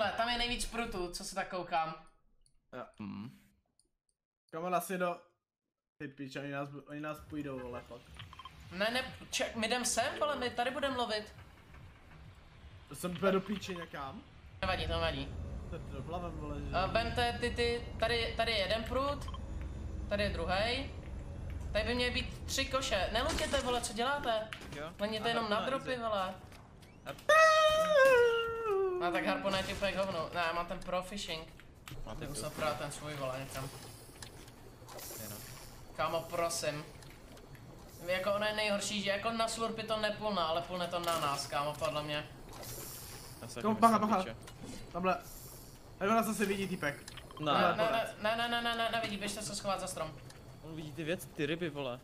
Tamhle, tam je nejvíc prutů, co se tak koukám. Hmm. Kam asi do... Ty pič, oni nás, oni nás půjdou, vole, fakt. Ne, ne, ček, my jdem sem, ale my tady budeme lovit. To jsem úplně do píči někam. Nevadí, to nevadí. To je to hlavem, vole, že... Uh, vemte ty, ty, tady, tady je jeden prut, tady je druhý. Tady by měly být tři koše. Nelutěte, vole, co děláte? Jo. Leněte A jenom na dropy, vole. No tak harpuna je úplně k hovnu. Ne, já mám ten pro fishing. Máte Musím tu. prodat ten svůj, vole, někam. Jenom. Kámo, prosím. Jako ono je nejhorší, že jako na slurpy to nepulne, ale pulne to na nás, kámo, podle mě. Myslím, baha. piče. Tamhle. Tady ona zase vidí týpek. No, Ne, ne, ne, ne, ne, ne, ne, nevidí, běžte se schovat za strom. on vidí ty věci, ty ryby, vole.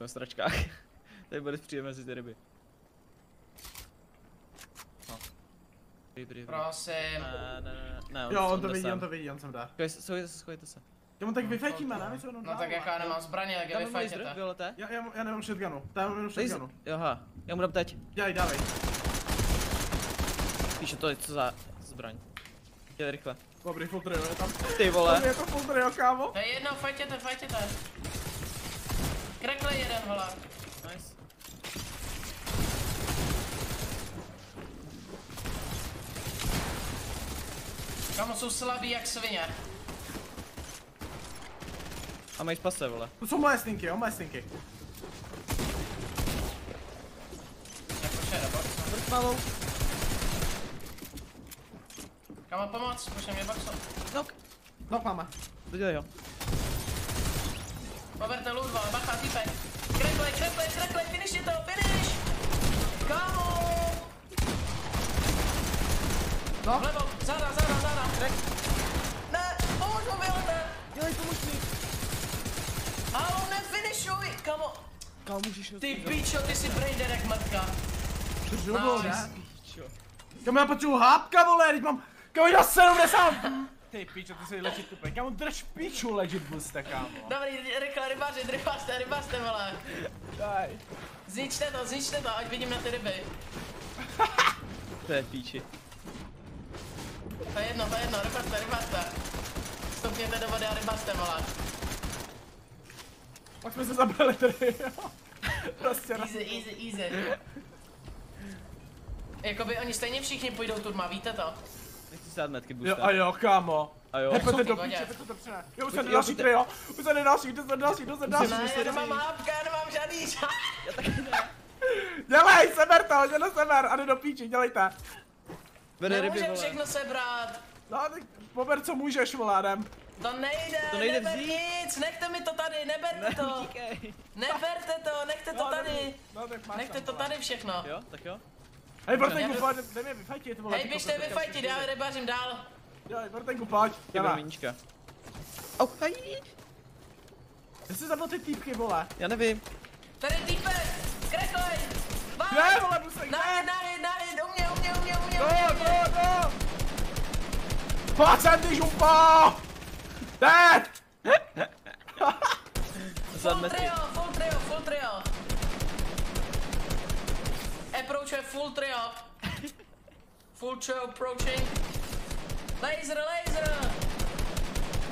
V stračkách. Tady bude přijde mezi ty ryby. Ryby, ryby. Prosím. Ne, ne, ne, ne, Jo, on to jde vidí, on to vidí, on sem dá. Schovejte se, schovejte se. Jo, on tak vyfajtíme, ne? My jsou jenom No tak jako vole. já nemám zbraně, jak je vyfajtěte. Violete? Já, já, já nemám shotgunu, tam mám jenom shotgunu. Aha, já mu dám teď. Dělej, dávej. Píše to, je co za zbraň. Dělej rychle. Dobrý, full trio, je tam. Ty vole. Tam je to full trio, kámo. To je jedno, fajtěte, fajtěte. Krekle jeden, vole. Kamo jsou slabí jak svině. A mají spase, vole. To jsou moje stinky, jo, moje stinky. Malou. Kamo pomoc, pošlem mě boxu. Nok. No, máme. Dodělej ho. Poberte loot, vole, bacha, týpek. Krekle, krekle, krekle, finish je to, finish! Kamo! No, Vlevo, záda, záda, záda. Ne, pomož mu, Violete. Dělej, pomož mi. Halo, nefinishuj, kamo. Kámo, můžeš ho Ty pičo, ty jsi braider jak matka. to bylo? Kam já potřebuji hápka, vole, teď mám... Kam jdu 70! Ty pičo, ty jsi legit tupej. Kámo, drž piču legit buste, kámo. Dobrý, rychle rybaři, rybařte, rybařte, vole. Daj. Zničte to, zničte to, ať vidím na ty ryby. To je píči. To je jedno, to je jedno, rybařte, rybařte. Stupněte do vody a rybařte, vole. Pak jsme se zabili tady, jo. Prostě raz. Easy, easy, easy. Jakoby oni stejně všichni půjdou tudma, víte to? Nechci si dát metky Jo, boosta. a jo, kámo. A jo. Hepete do píče, tak to přene. Jo, už Pojď, jsem jo, další pojďte. trio. Už jsem další, jdu jsem další, jdu jsem další. Ne, já nemám hápka, já nemám žádný žád. Dělej, seber to, jde do seber a jde do píči, dělejte. Vede ryby, Nemůžem vole. všechno sebrat. No, tak pober, co můžeš, voládem. To nejde, To nejde neber vzít. nic, nechte mi to tady, neberte to. Utíkej. Neberte to, nechte to tady. No, tak máš Nechte to tady všechno. Jo, tak jo. Hej, Já Bartenku, pojď, jdem je vyfajtit, vole. Hej, běžte vyfajtit, já rybařím dál. Dělej, Bartenku, pojď. Jdeme. mínička. Au, haj. Ty jsi zabil ty týpky, vole. Já nevím. Tady týpek, kreklej. Ne, vole, musím, ne. nahyd, nahyd, u mě, u mě, u mě, u mě, u mě. go, go. Pojď sem, ty žumpo. Dead. Za Full trio, full trio, full trio. Approachuje full trio. Full trio approaching. Laser, laser.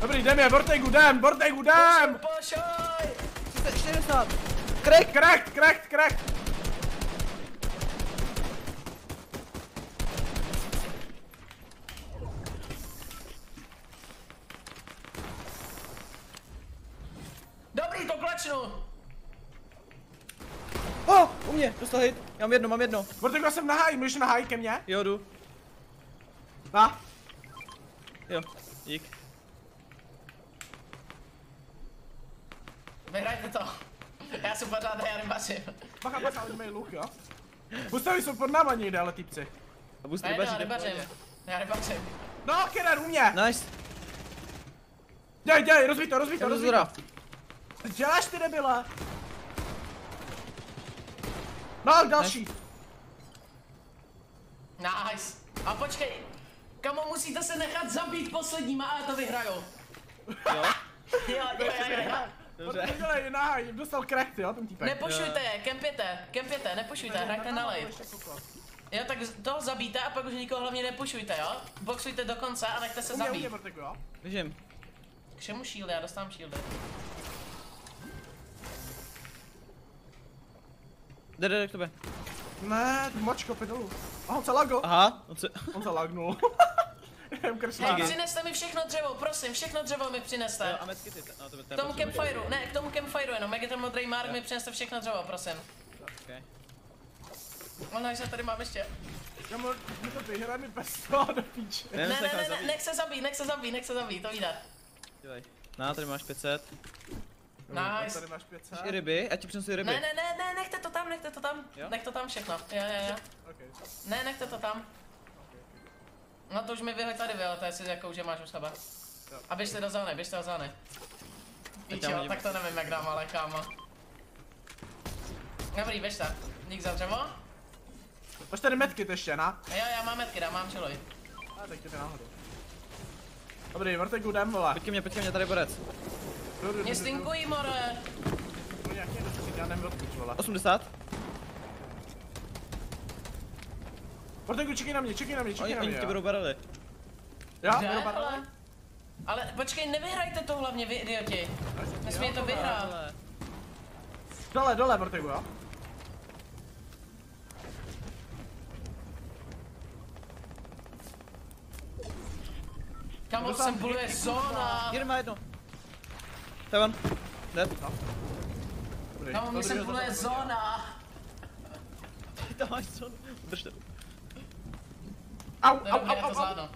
Dobrý, jdem je, Bortegu, jdem, Bortegu, jdem. Pošoj. 40. Krek. Cracked, cracked, cracked. Dobrý, klačnu. Oh, u mě, dostal hit. Já mám jedno, mám jedno. Já jsem na háji, můžeš na háji ke mně? Jo, jdu. Na. Jo, dík. Vyhrajte to. Já jsem pořád já rybařím. Bacha, bacha, oni mají luk, jo? Postaví jsou pod náma někde, ale týpci. A boost rybaří, rybařím. Já rybařím. No, Kerer, u mě. Nice. Dělej, dělej, rozvíj to, rozvíj to, zora. to. Co Děláš ty debile. No, další. Nice. A počkej. Kamo, musíte se nechat zabít posledníma a to vyhrajou. Jo, Jo, jo, jo, jo. dobře. Dělej, na háji, dostal crack, jo, ten týpek. Nepošujte je, kempěte, kempěte, nepošujte, hrajte na late. Jo, tak toho zabijte a pak už nikoho hlavně nepušujte, jo? Boxujte do konce a nechte se zabít. mě, Bartek, jo? Běžím. K čemu shieldy? Já dostávám shieldy. Jde, jde, jde k tobě. Ne, ty mačko, pojď dolů. A on se lagl. Aha, on se... On se lagnul. Jem přineste mi všechno dřevo, prosím, všechno dřevo mi přineste. Jo, a metky ty, no to K tomu campfireu, ne, k tomu campfireu jenom, jak je ten modrý mark, mi přineste všechno dřevo, prosím. Okay. Ono, že tady mám ještě. Kamo, my to vyhráme bez toho do píče. Ne, ne, ne, ne, nech se zabít, nech se zabít, nech se zabít, to vyjde. Dělej. No, tady máš 500. Nice. Tady máš 500. Máš i ryby, ať ti přinesu ryby. Ne, ne, ne, ne, nechte to tam, nechte to tam, Jo? nech to tam všechno, jo, jo, jo. Okay. Ne, nechte to tam. No to už mi vyhoď tady, ale to je si jakou, že máš u sebe. Jo. A běžte do zóny, běžte do zóny. já Píčo, hodím. tak to nevím jak dám, ale kámo. Dobrý, běžte. Dík za dřevo. Máš tady metky ještě, na? A já, já mám metky, dám, mám čiluj. A tak ty náhodou. Dobrý, Bartek, jdem, vole. Pojď ke mně, pojď ke mně, tady borec. Mě stinkují, more. Jdu nějaký dostat, já nevím odkud, vole. 80. Bartek, čekej na mě, čekej na mě, čekej Oni, na oni mě, ti jo. budou barely. Já, barle. ale? Ale počkej, nevyhrajte to hlavně, vy idioti. Nesmíte to vyhrát. Dole, dole, Bartek, jo. Kamo, sem pluje hity, zóna. Jeden má jedno. To je on. Dead. Dobrý, mi dobrý, sem to pluje tam zóna. Ty tam máš co? Drž to. Au, au, au, au, au.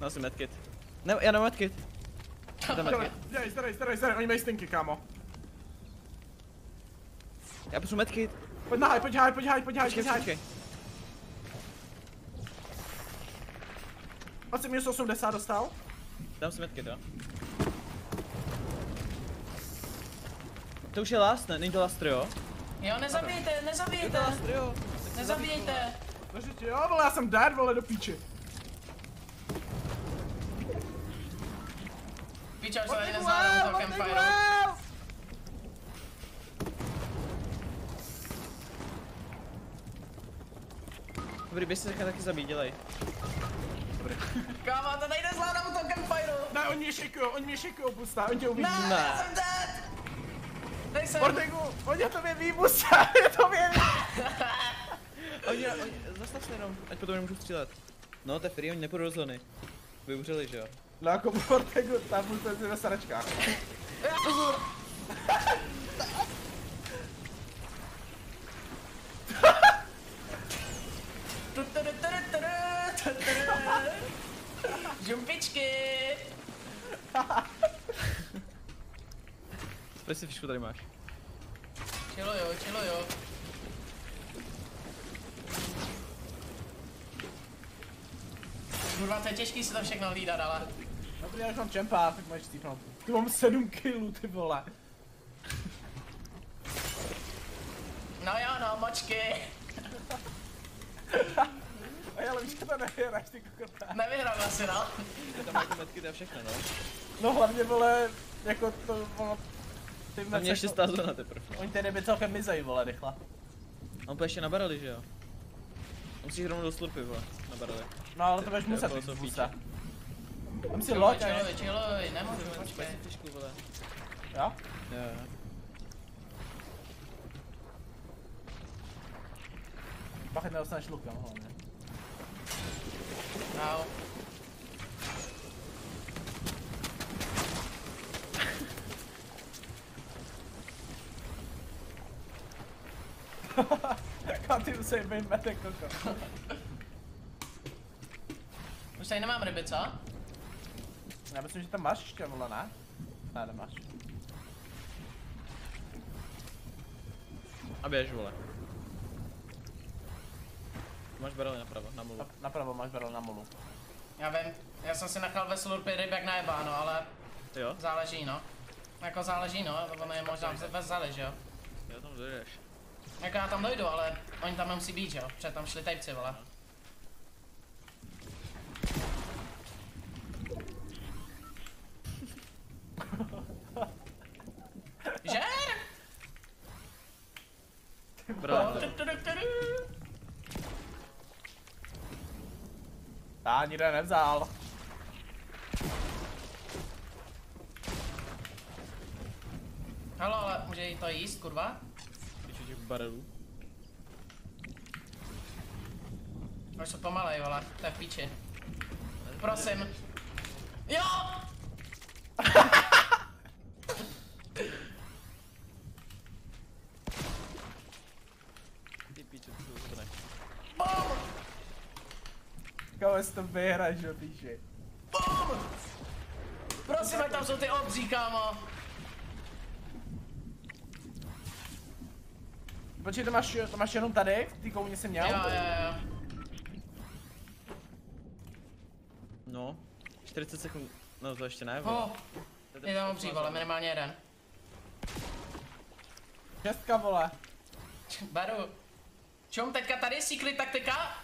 Dám si medkit. Ne, já nemám medkit. Dělej, starej, starej, starej, oni mají stinky, kámo. Já potřebuji medkit. Pojď nahaj, pojď haj, pojď haj, pojď haj, pojď haj. Počkej. A jsi minus 80 dostal? Dám si medkit, jo. To už je last, ne? Není to last, jo? Jo, nezabijte, Je to nezabijte. last, jo. Nezabijte. Takže ti, jo, vole, já jsem dead, vole, do píči. Píčo, už se tady nezvládám to campfire. Dobrý, běž se taky zabít, dělej. Kámo, to nejde zvládám u toho campfireu. Ne, oni mě šikujou, oni mě šikujou, pusta, oni tě uvidí. Ne, Ne. já jsem dead. Nejsem. Bartegu, oni to ví, pusta, je to ví. Oni, oni, zastav se jenom, ať potom nemůžu střílet. No, to je free, oni nepůjdou do zóny. Vyuřeli, že jo? No jako Bartegu, tam pusta je ve saračkách. Žumpičky. Proč si fišku tady máš? Čiluju, čiluju. Kurva, to je těžký si to všechno hlídat, ale. Dobrý, já už mám čempa, tak máš stýpnout. Ty mám 7 killů, ty vole. No jo, no, močky. Ej, ale víš, že to nehraješ, ty kokota. Nevyhrál asi, no. Tam máte medkit a všechno, no. No hlavně, vole, jako to, vole, ty A mě ještě stá zóna teprve. Oni ty ryby celkem mizej, vole, rychle. On půjde ještě na barely, že jo? Musíš rovnou do slurpy, vole, na barely. No ale to budeš muset, ty to busa. Tam si loď a čiluj, čiluj, nemůžu, počkej. si fišku, vole. Jo? Jo, jo. Bachet nedostaneš luk, jo, hlavně. Au. Kam ty musí být mete, koko. Už tady nemám ryby, co? Já myslím, že tam máš ještě, vole, ne? Ne, nemáš. A běž, vole. Máš barely napravo, na mulu. Na, napravo máš barel na molu. Já vím, já jsem si nechal ve slurpy ryb jak najebáno, ale Jo? záleží, no. Jako záleží, no, ono je možná bez záleží, jo. Jo, tam dojdeš. Jako já tam dojdu, ale oni tam musí být, jo? Protože tam šli tajpci, vole. Žer! Bravo. Já nikde nevzal. Halo, ale může jí to jíst, kurva? Barelů. Už jsou pomalej, vole, to je v píči. Prosím. Jo! Ty píče, ty jsou zbraně. Bum! Kámo, jestli to vyhraješ, jo, píši. Bum! Prosím, ať tam jsou ty obří, kámo. Počkej, to máš, to máš jenom tady? Ty kouně jsem měl? Jo, jo, jo. No, 40 sekund, no to ještě ne, Oh, je tam obří, vole, minimálně jeden. Šestka, vole. Beru. Čum, teďka tady secret taktika.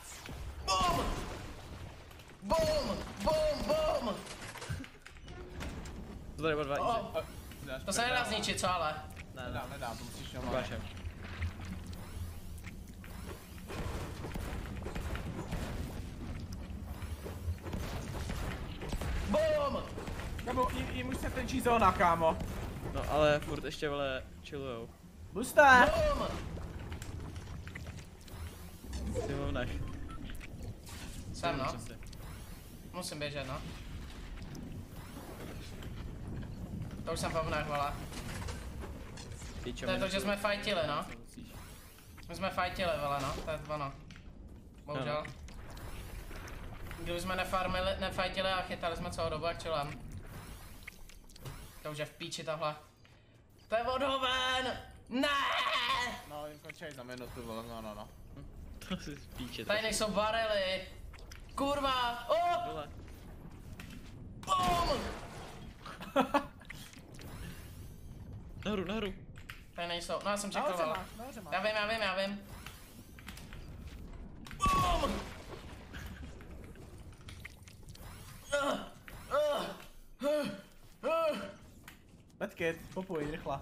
Bum! Bum! Bum! Bum! To tady bylo dva. Oh, to se nedá zničit, co ale? Ne, ne, Nedám, nedám, to musíš jenom ukážem. Bum! Kámo, jim, jim už se tenčí zóna, kámo. No ale furt ještě, vole, chillujou. Buste! Bum! Ty hovneš. Jsem, no. Musím běžet, no. To už jsem po mnech, vole. To je to, že jsme fightili, no. My jsme fightili, vole, no. To je ono. Bohužel. Kdyby jsme nefarmili, nefightili a chytali jsme celou dobu jak chillem. Už je v píči tahle. To je vodoven! Ne! No, jim končí za minutu, vole, no, no, no. To si píče. Tady nejsou barely. Kurva! Oh! Vole. Bum! Nahoru, nahoru. Tady nejsou, no já jsem čekoval. Já vím, já vím, já vím. Bum! Uh, uh, uh. Medkit, popuj, rychle.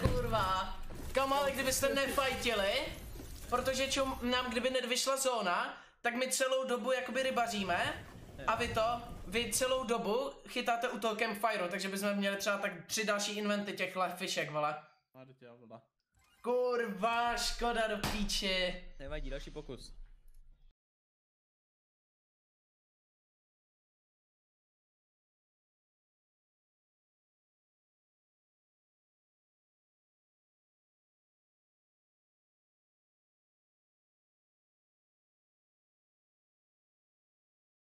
Kurva. Kam ale kdybyste nefajtili, protože čum, nám kdyby nevyšla zóna, tak my celou dobu jakoby rybaříme a vy to, vy celou dobu chytáte u toho campfireu, takže bychom měli třeba tak tři další inventy těch fišek, vole. Kurva, škoda do píči. Nevadí, další pokus.